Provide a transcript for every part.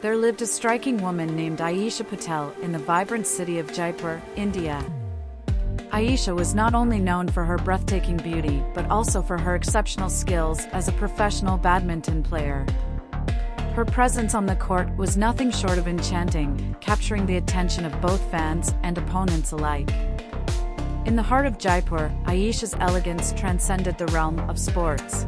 there lived a striking woman named Aisha Patel in the vibrant city of Jaipur, India. Aisha was not only known for her breathtaking beauty but also for her exceptional skills as a professional badminton player. Her presence on the court was nothing short of enchanting, capturing the attention of both fans and opponents alike. In the heart of Jaipur, Aisha's elegance transcended the realm of sports.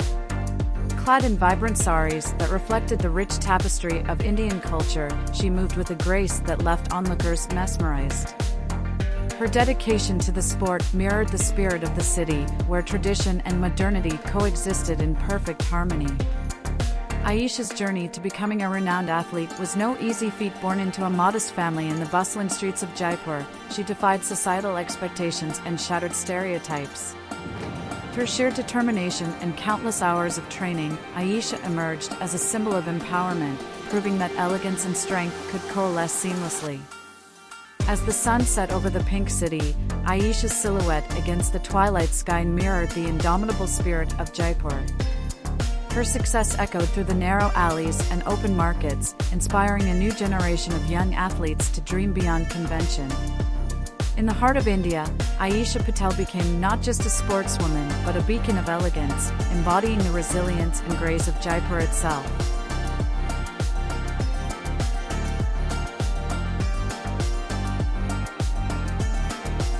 Clad in vibrant saris that reflected the rich tapestry of Indian culture, she moved with a grace that left onlookers mesmerized. Her dedication to the sport mirrored the spirit of the city, where tradition and modernity coexisted in perfect harmony. Aisha's journey to becoming a renowned athlete was no easy feat born into a modest family in the bustling streets of Jaipur. She defied societal expectations and shattered stereotypes. Through sheer determination and countless hours of training, Aisha emerged as a symbol of empowerment, proving that elegance and strength could coalesce seamlessly. As the sun set over the pink city, Aisha's silhouette against the twilight sky mirrored the indomitable spirit of Jaipur. Her success echoed through the narrow alleys and open markets, inspiring a new generation of young athletes to dream beyond convention. In the heart of India, Aisha Patel became not just a sportswoman but a beacon of elegance, embodying the resilience and grace of Jaipur itself.